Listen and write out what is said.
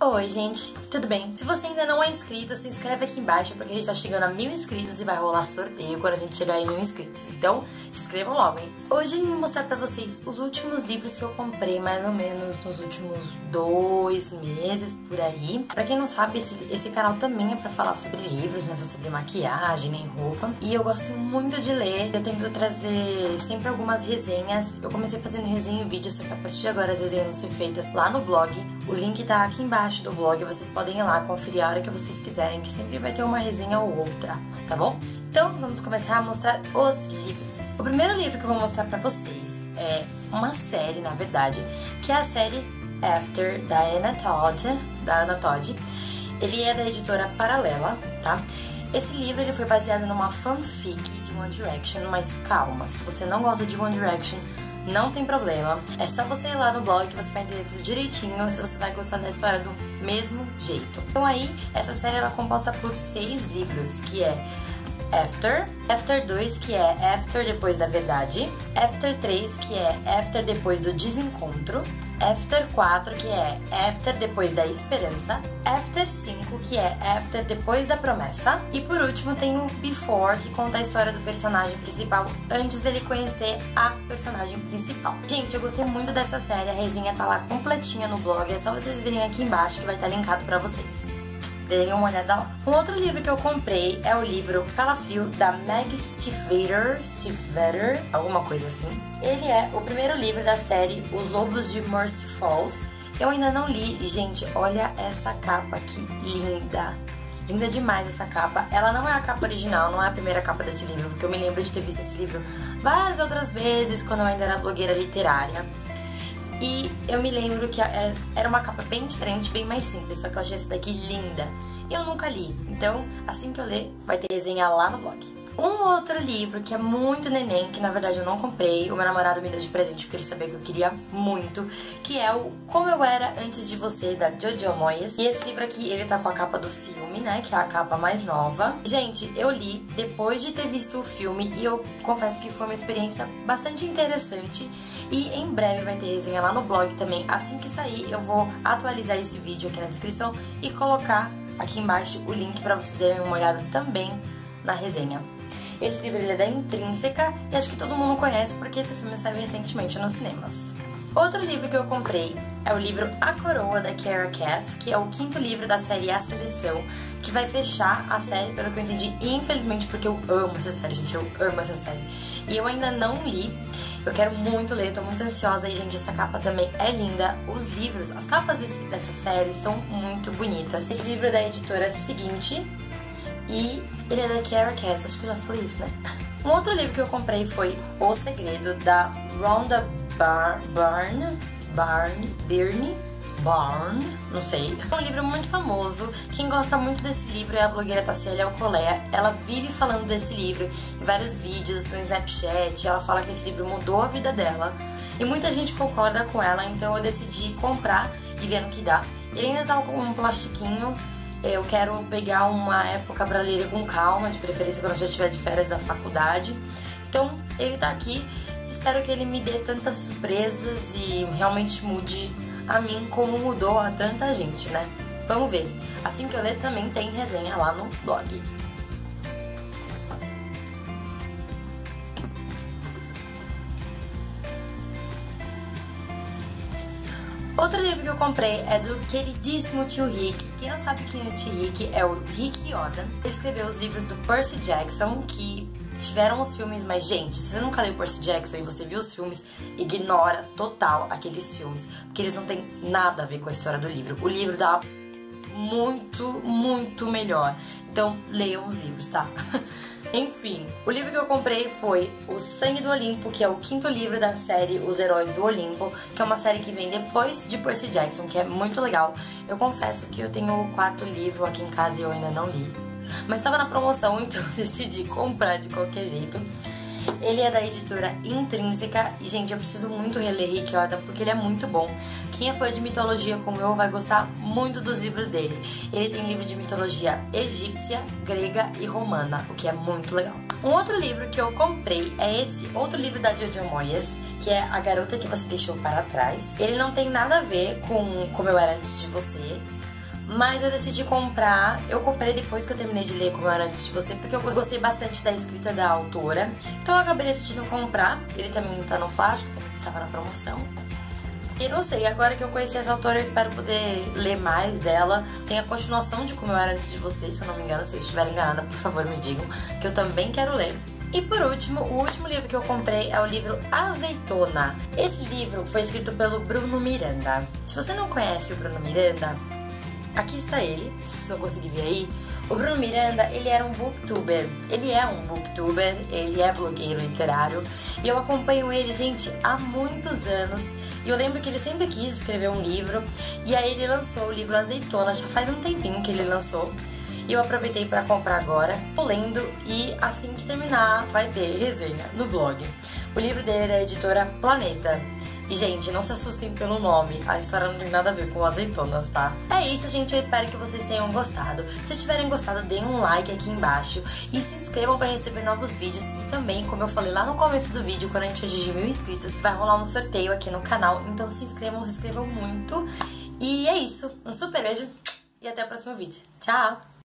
Oi, gente, tudo bem? Se você ainda não é inscrito, se inscreve aqui embaixo porque a gente tá chegando a mil inscritos e vai rolar sorteio quando a gente chegar em mil inscritos. Então, se inscrevam logo, hein? Hoje eu vou mostrar pra vocês os últimos livros que eu comprei mais ou menos nos últimos dois meses, por aí. Pra quem não sabe, esse, esse canal também é pra falar sobre livros, não é só sobre maquiagem nem roupa. E eu gosto muito de ler, eu tento trazer sempre algumas resenhas. Eu comecei fazendo resenha em vídeo, só que a partir de agora as resenhas vão ser feitas lá no blog. O link tá aqui embaixo do blog, vocês podem ir lá conferir a hora que vocês quiserem, que sempre vai ter uma resenha ou outra, tá bom? Então vamos começar a mostrar os livros. O primeiro livro que eu vou mostrar pra vocês é uma série, na verdade, que é a série After, da Anna Todd, da Anna Todd. Ele é da editora Paralela, tá? Esse livro ele foi baseado numa fanfic de One Direction, mas calma, se você não gosta de One Direction, não tem problema. É só você ir lá no blog que você vai entender tudo direitinho se você vai gostar da história do mesmo jeito. Então aí, essa série ela é composta por seis livros, que é After, After 2, que é After depois da verdade, After 3, que é After depois do desencontro, After 4, que é After depois da esperança, After 5, que é After depois da promessa, e por último tem o Before, que conta a história do personagem principal antes dele conhecer a personagem principal. Gente, eu gostei muito dessa série, a resenha tá lá completinha no blog, é só vocês virem aqui embaixo que vai estar linkado pra vocês. Deem uma olhada lá. Um outro livro que eu comprei é o livro Calafrio, da Meg Stiefvater, Stiefvater, alguma coisa assim. Ele é o primeiro livro da série Os Lobos de Mercy Falls. Eu ainda não li, gente, olha essa capa que linda. Linda demais essa capa. Ela não é a capa original, não é a primeira capa desse livro, porque eu me lembro de ter visto esse livro várias outras vezes quando eu ainda era blogueira literária. E eu me lembro que é, era uma capa bem diferente, bem mais simples, só que eu achei essa daqui linda. E eu nunca li, então assim que eu ler, vai ter resenha lá no blog. Um outro livro que é muito neném, que na verdade eu não comprei, o meu namorado me deu de presente porque ele sabia que eu queria muito, que é o Como Eu Era Antes de Você, da Jojo Moyes. E esse livro aqui, ele tá com a capa do filme, né, que é a capa mais nova. Gente, eu li depois de ter visto o filme e eu confesso que foi uma experiência bastante interessante. E em breve vai ter resenha lá no blog também. Assim que sair, eu vou atualizar esse vídeo aqui na descrição e colocar aqui embaixo o link para vocês darem uma olhada também na resenha. Esse livro ele é da Intrínseca e acho que todo mundo conhece porque esse filme saiu recentemente nos cinemas. Outro livro que eu comprei é o livro A Coroa, da Kara Cass, que é o quinto livro da série A Seleção, que vai fechar a série, pelo que eu entendi, infelizmente, porque eu amo essa série, gente, eu amo essa série. E eu ainda não li, eu quero muito ler, tô muito ansiosa e, gente, essa capa também é linda. Os livros, as capas desse, dessa série são muito bonitas. Esse livro é da editora seguinte, e ele é da Kara Cass, acho que eu já falei isso, né? Um outro livro que eu comprei foi O Segredo, da Rhonda Bar Barn, Barn, Birney, Barn, não sei. É um livro muito famoso. Quem gosta muito desse livro é a blogueira Tassiela Alcolea. Ela vive falando desse livro em vários vídeos, no Snapchat. Ela fala que esse livro mudou a vida dela. E muita gente concorda com ela, então eu decidi comprar e ver no que dá. Ele ainda tá com um plastiquinho eu quero pegar uma época para ler com calma, de preferência quando eu já estiver de férias da faculdade. Então, ele tá aqui. Espero que ele me dê tantas surpresas e realmente mude a mim como mudou a tanta gente, né? Vamos ver. Assim que eu ler também tem resenha lá no blog. Outro livro que eu comprei é do queridíssimo tio Rick. Quem não sabe quem é o tio Rick é o Rick Yoda. Ele escreveu os livros do Percy Jackson, que tiveram os filmes, mas gente, se você nunca leu Percy Jackson e você viu os filmes, ignora total aqueles filmes, porque eles não têm nada a ver com a história do livro. O livro dá muito, muito melhor. Então, leiam os livros, tá? Enfim, o livro que eu comprei foi O Sangue do Olimpo, que é o quinto livro da série Os Heróis do Olimpo, que é uma série que vem depois de Percy Jackson, que é muito legal. Eu confesso que eu tenho o quarto livro aqui em casa e eu ainda não li. Mas estava na promoção, então eu decidi comprar de qualquer jeito. Ele é da editora Intrínseca e, gente, eu preciso muito reler Rick Yoda porque ele é muito bom. Quem é fã de mitologia como eu vai gostar muito dos livros dele. Ele tem livro de mitologia egípcia, grega e romana, o que é muito legal. Um outro livro que eu comprei é esse outro livro da Jojo Moyes, que é A Garota que Você Deixou Para Trás. Ele não tem nada a ver com Como Eu Era Antes de Você, mas eu decidi comprar. Eu comprei depois que eu terminei de ler Como Era Antes de Você, porque eu gostei bastante da escrita da autora. Então eu acabei decidindo comprar. Ele também tá no plástico, também estava na promoção. E não sei, agora que eu conheci essa autora, eu espero poder ler mais dela. Tem a continuação de Como Eu Era Antes de Você, se eu não me engano. Se eu estiver enganada, por favor, me digam, que eu também quero ler. E por último, o último livro que eu comprei é o livro Azeitona. Esse livro foi escrito pelo Bruno Miranda. Se você não conhece o Bruno Miranda, aqui está ele, se eu conseguir ver aí. O Bruno Miranda, ele era um booktuber. Ele é um booktuber, ele é blogueiro literário. E eu acompanho ele, gente, há muitos anos. E eu lembro que ele sempre quis escrever um livro. E aí ele lançou o livro Azeitona, já faz um tempinho que ele lançou. E eu aproveitei para comprar agora, tô lendo e assim que terminar vai ter resenha no blog. O livro dele é da editora Planeta. E, gente, não se assustem pelo nome, a história não tem nada a ver com azeitonas, tá? É isso, gente, eu espero que vocês tenham gostado. Se tiverem gostado, deem um like aqui embaixo e se inscrevam para receber novos vídeos. E também, como eu falei lá no começo do vídeo, quando a gente atingir mil inscritos, vai rolar um sorteio aqui no canal. Então se inscrevam, se inscrevam muito. E é isso, um super beijo e até o próximo vídeo. Tchau!